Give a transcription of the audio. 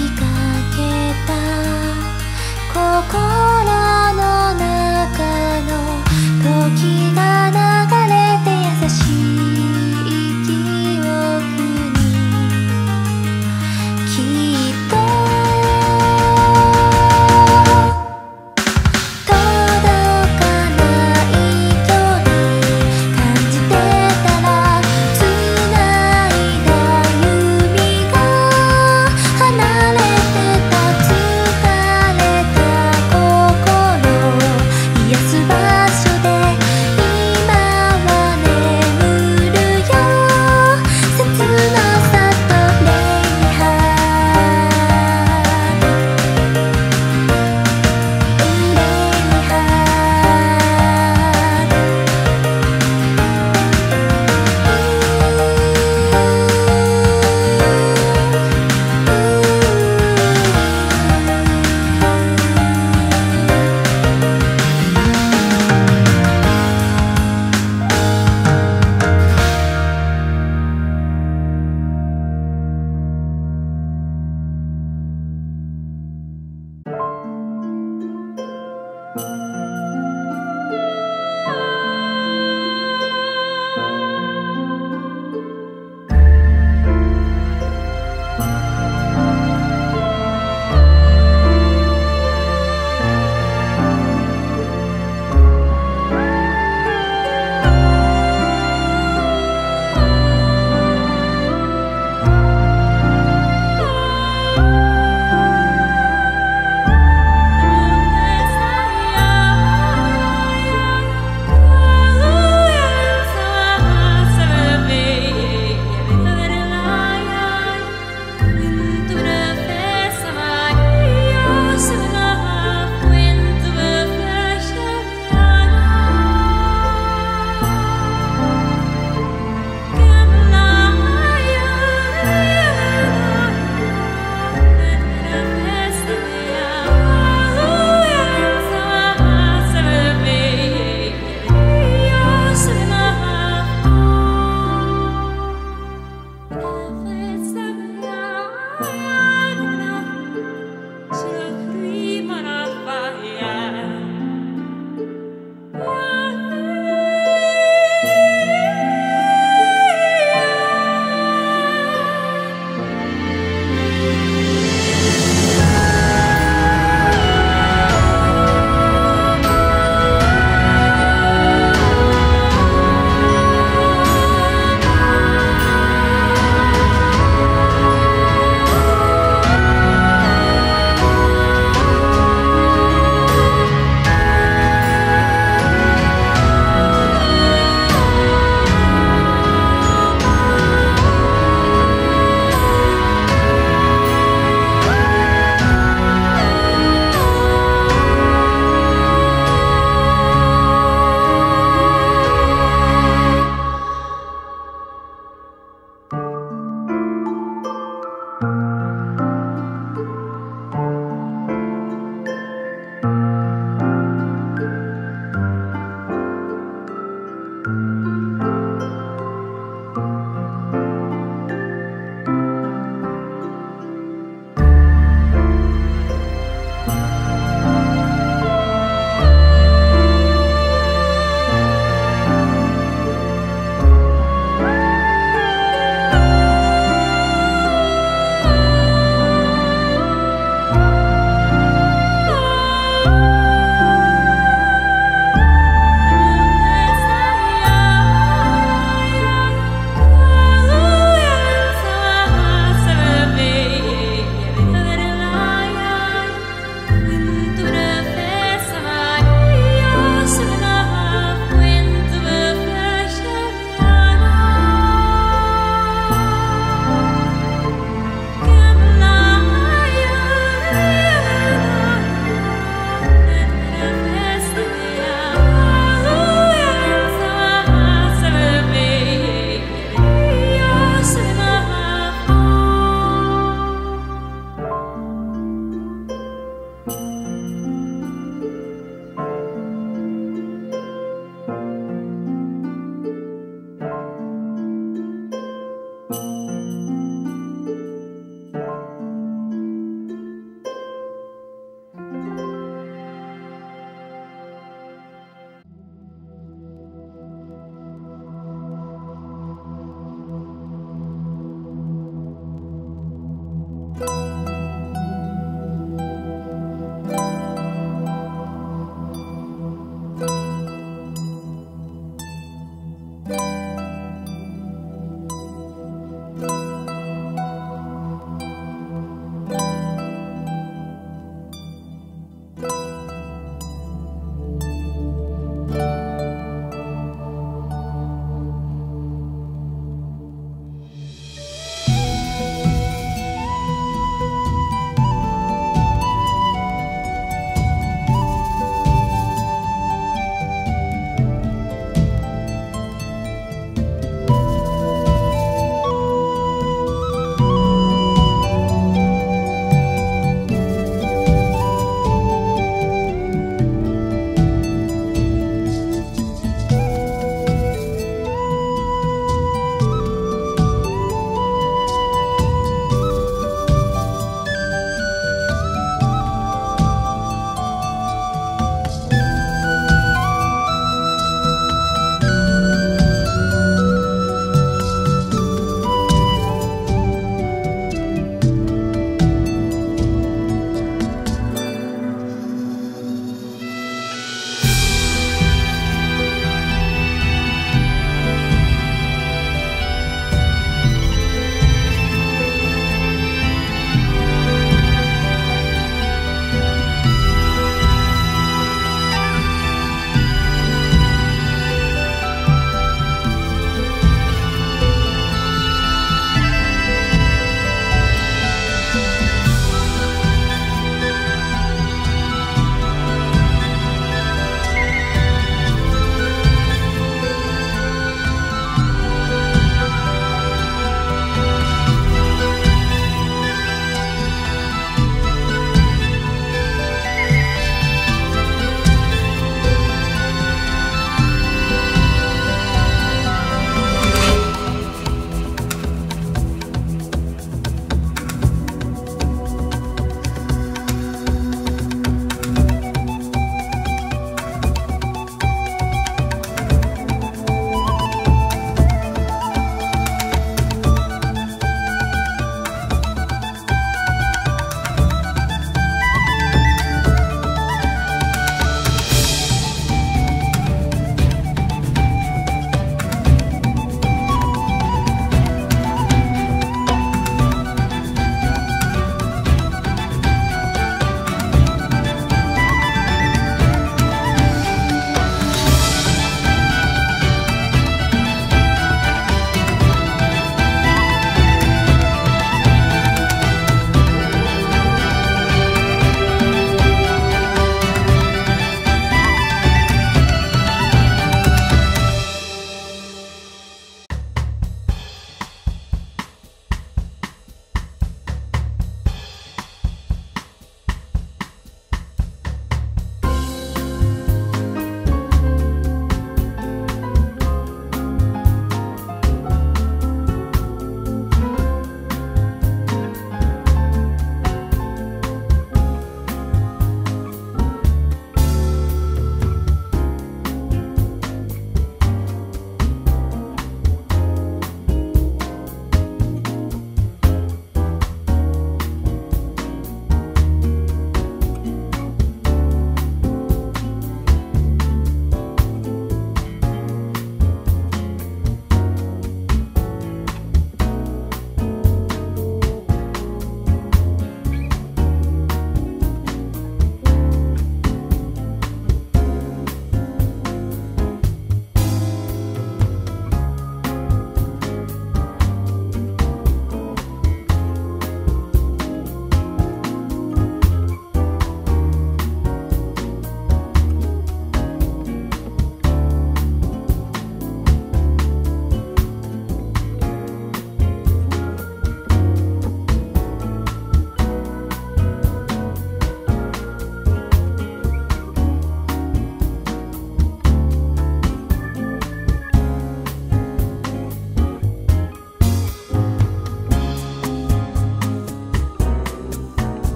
きか